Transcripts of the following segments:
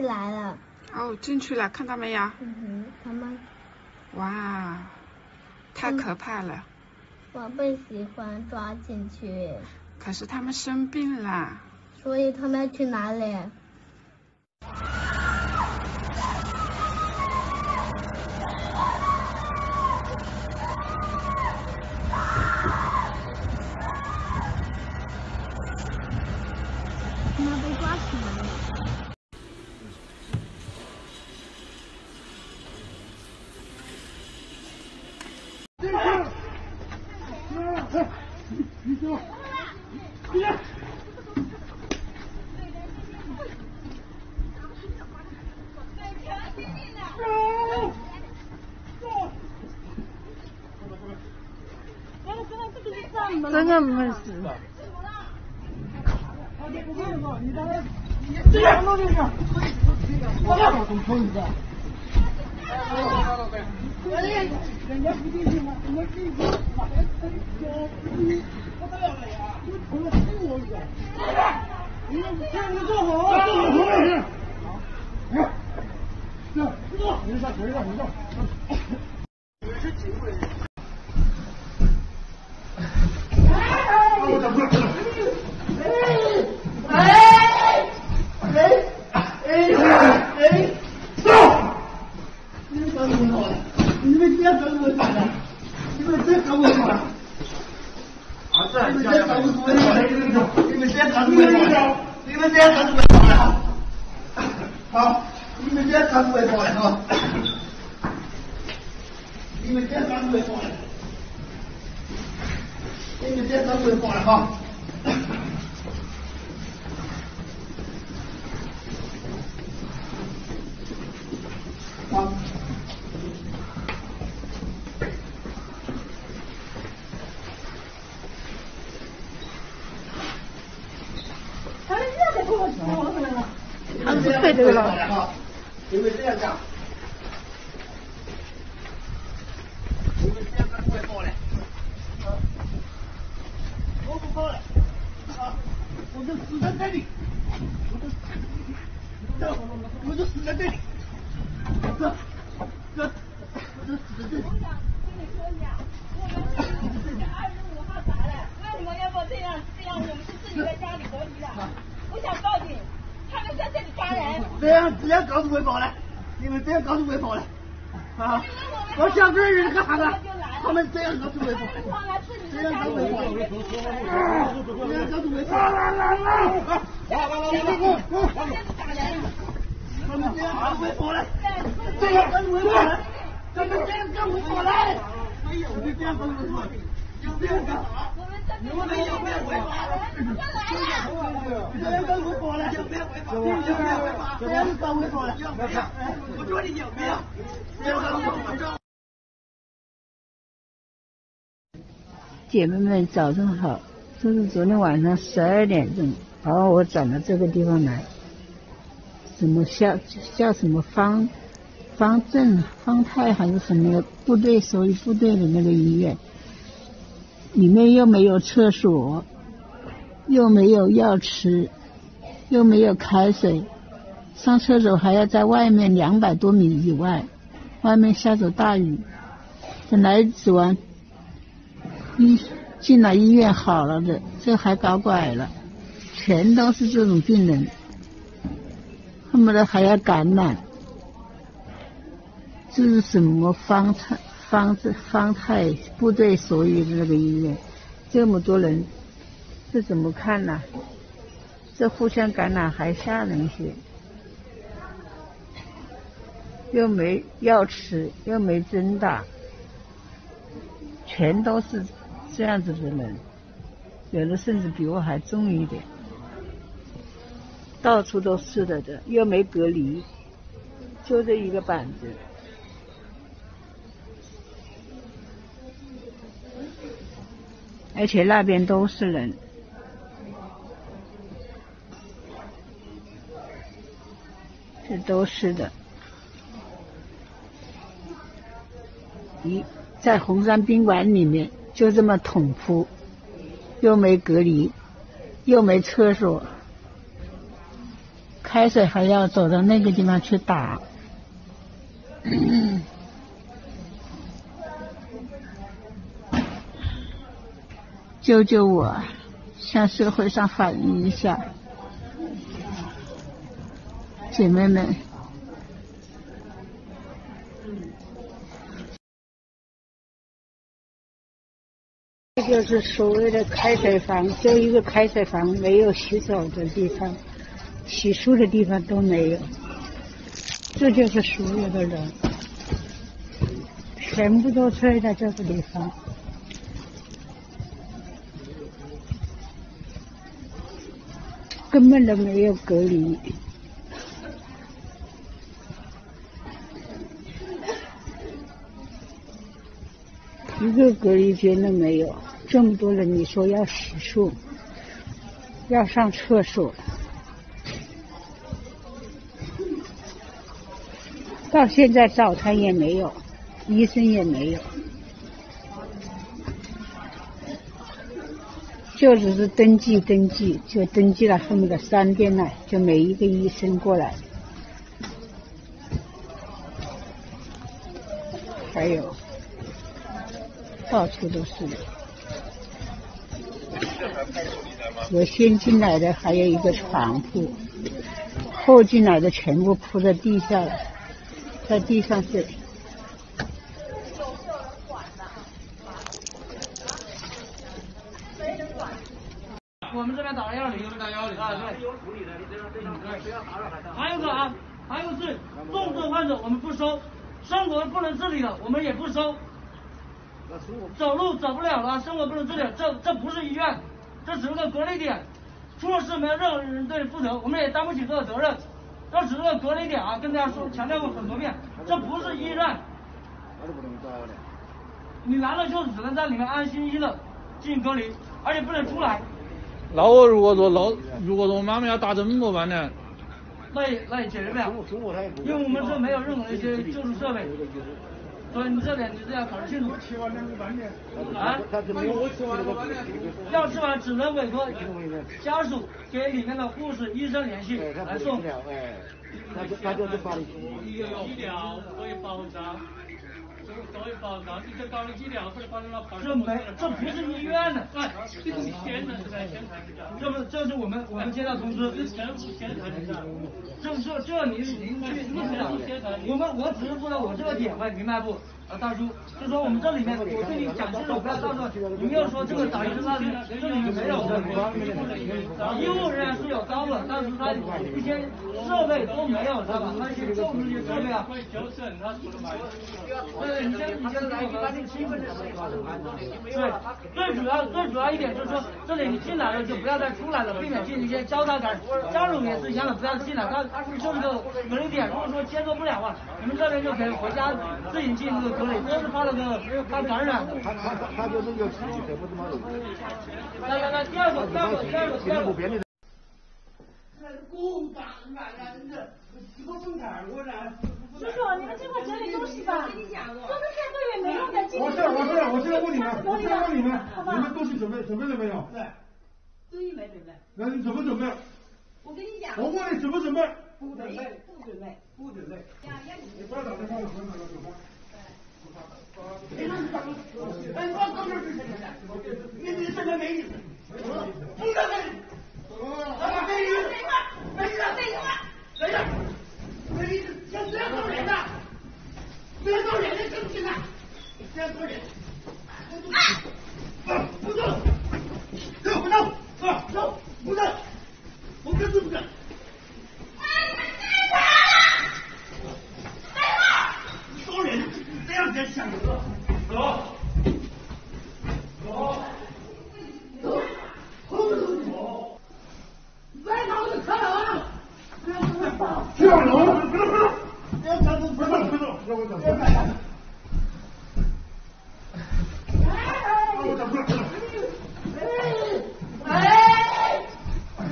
起来了。哦，进去了，看到没有？嗯哼，他们哇，太可怕了。我不喜欢抓进去，可是他们生病了。所以他们要去哪里？真的没事。你们这样搞违法的，你们这样搞违法的。儿子，你们这样搞违法的，你们这样搞违法的，你们这样搞违法的。好，你们这样搞违法的哈，你们这样搞违法的，你们这样搞违法的哈。好。他是对这个了。因为这样讲，你们这样干会跑嘞？我不跑了，啊，我就死在这里，我就，我就死在这里，哥，哥，我就死在这里。我想跟你说一下，我们是二十五号打的，为什么要不这样这样？我们是自己在家里隔离的，我想报警，他们在这里抓人。这样这样搞是违法了，你们这样搞是违法了，啊！我想这人干啥的？他们这样搞是违法的，这样搞违法的，这样搞是违法的。来来来，来来来来，他们这样搞违法的，这样搞违法的，他们这样搞违法的，没有，你这样搞违法的，有没有搞？你们有没有违法？这样搞违法的，有没有违法？有没有违法？这样搞违法的，有没有？我说你有没有？这样搞违法姐妹们，早上好！这是昨天晚上十二点钟，把我转到这个地方来。什么叫叫什么方方正方太还是什么的部队，属于部队的那个医院，里面又没有厕所，又没有药吃，又没有开水，上厕所还要在外面两百多米以外，外面下着大雨。本来指望医进了医院好了的，这还搞拐了，全都是这种病人，恨不得还要感染。这是什么方太方方太部队所有的那个医院，这么多人，这怎么看呢、这互相感染还吓人些，又没药吃，又没针打，全都是这样子的人，有的甚至比我还重一点，到处都是的的，又没隔离，就这一个板子。而且那边都是人，这都是的。一在红山宾馆里面就这么捅扑，又没隔离，又没厕所，开水还要走到那个地方去打。救救我！向社会上反映一下，姐妹们。这就是所谓的开水房，就一个开水房，没有洗澡的地方，洗漱的地方都没有。这就是所有的人，全部都睡在这个地方。根本都没有隔离，一个隔离间都没有。这么多人，你说要洗漱，要上厕所，到现在早餐也没有，医生也没有。就只是登记登记，就登记了后面的三天了，就没一个医生过来。还有，到处都是。我先进来的还有一个床铺，后进来的全部铺在地下了，在地上睡。我们这边打幺二零，打幺零啊，对。还有个啊，还有个是重症患者我们不收，生活不能自理了我们也不收。走路走不了了，生活不能自理，这这不是医院，这只是个隔离点，出了事没有任何人对负责，我们也担不起这个责任。这只是个隔离点啊，跟大家说强调过很多遍，这不是医院。你来了就只能在里面安安心心的进行隔离，而且不能出来。那我如果说老，如果说我妈妈要打针怎么办呢？那也那也解决不了，因为我们这没有任何的一些救助设备，所以你这点你是要考虑清楚。啊？要吃完只能委托家属给里面的护士、医生联系来送。他就他就是法律。医疗可以保这搞的医疗或者搞的那这没，这不是医院的，哎，这是先人是在先谈的，这不这是我们我们接到通知，这全部先谈的，这这这你您去你先谈，我们我只是说我这个点位，明白不？啊，大叔，就说我们这里面，我跟你讲清楚，不要到时候你们又说这个打医生那里这里面没有的，医务人员是有刀的，但是他一些设备都没有，知道吧？那些救助些设备啊。对，你先你先来，你把这个气氛对，最主要最主要一点就是说，这里你进来了就不要再出来了，避免进行一些交叉感染。家属也是一样的，不要进来，他就是个隔离点，如果说接受不了啊，你们这边就可以回家自行进入。这是怕那个怕感染。他他他他就是有气气，不怎么弄。来来来，第二个第二个第二个第二个。叔叔，你们这块整理东西吧。说了三个月没用的，我是我是我现在问你们，我现在问你们，你们东西准备准备了没有？对。东西没准备。那你准不准备？我跟你讲。我问你准不准备？不准备，不准备，不准备。你不要打电话了，不要打电话。哎，你光搞点事情的，你你这个没意思。不准备。来吧，美女，美女，美女，来呀！美女，先不要动人呐，不要动人的，听不听啊？不要动人。啊！不动，走，不动，走，走，不动，我跟住不动。招人，这样才响得。走，走，走，后头走。来，老子看啊！跳楼，不动不动，不要站住，不动不动，让我走。让我走，不动。哎，哎，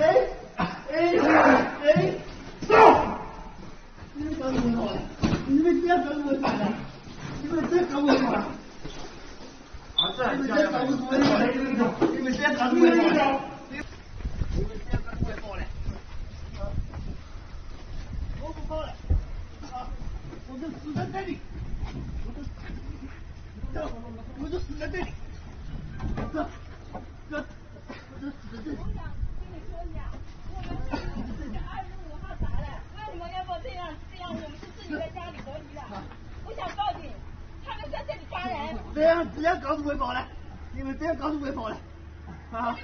哎，哎，走。你们搞什么？你们别搞我打了，你们别搞我打了。啊，这，你们别搞我打了，你们别搞我打了。你们别搞我打了。跑了，啊，就死在这里，我就，我就死在这里，这，这，我就死在这里。我想跟你说一下，我们是二十五号打的，为什么要不这样？这样我们是自己在家里隔离的，我想报警，他们在这里抓人。这样这样告诉维保了，你们这样告诉维保了，啊，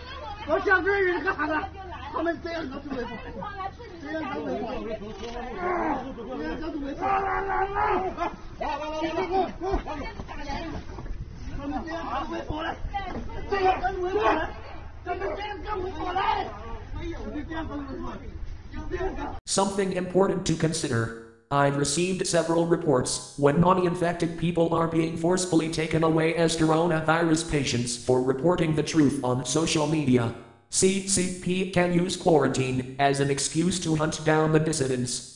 我想这人干啥呢？他们这样告诉维保，这样告诉维保，这样告诉维保，来来来，他们这样告诉维保了，这样告诉维保了，他们这样告诉维保了，没有，就这样告诉维保，就这样告。 Something important to consider. I've received several reports when non infected people are being forcefully taken away as coronavirus patients for reporting the truth on social media. CCP can use quarantine as an excuse to hunt down the dissidents.